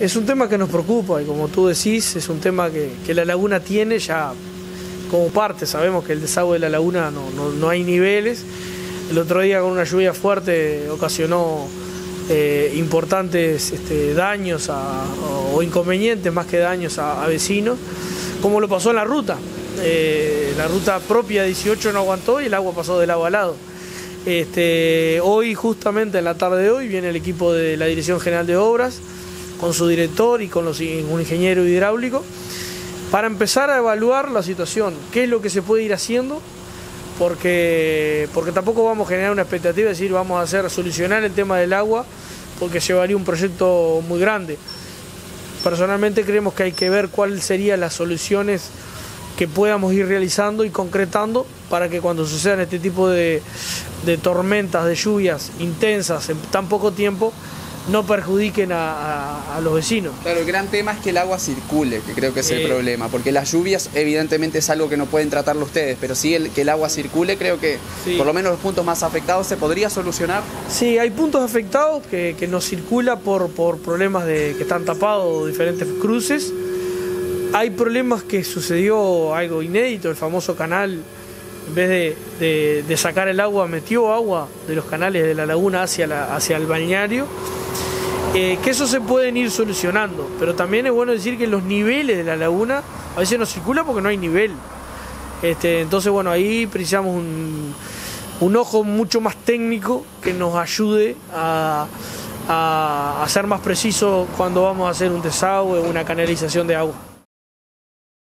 Es un tema que nos preocupa y como tú decís, es un tema que, la laguna tiene ya como parte. Sabemos que el desagüe de la laguna no, hay niveles. El otro día con una lluvia fuerte ocasionó eh, importantes este, daños o, inconvenientes más que daños a, vecinos, como lo pasó en la ruta. Eh, la ruta propia 18 no aguantó y el agua pasó del lado a lado. Este, hoy, justamente en la tarde de hoy, viene el equipo de la Dirección General de Obras con su director y con los, un ingeniero hidráulico, para empezar a evaluar la situación, qué es lo que se puede ir haciendo, porque, porque tampoco vamos a generar una expectativa de decir vamos a hacer solucionar el tema del agua, porque llevaría un proyecto muy grande. Personalmente creemos que hay que ver cuáles serían las soluciones que podamos ir realizando y concretando para que cuando sucedan este tipo de, de tormentas, de lluvias intensas en tan poco tiempo, no perjudiquen a, los vecinos. Claro, el gran tema es que el agua circule, que creo que es el problema, porque las lluvias evidentemente es algo que no pueden tratarlo ustedes, pero sí el, que el agua circule, creo que por lo menos los puntos más afectados se podría solucionar. Sí, hay puntos afectados que, no circula por, por problemas de que están tapados diferentes cruces. Hay problemas que sucedió algo inédito, el famoso canal en vez de, sacar el agua, metió agua de los canales de la laguna hacia, la, hacia el balneario eh, que eso se pueden ir solucionando, pero también es bueno decir que los niveles de la laguna a veces no circula porque no hay nivel. Este, entonces, bueno, ahí precisamos un, ojo mucho más técnico que nos ayude a, a, ser más precisos cuando vamos a hacer un desagüe o una canalización de agua.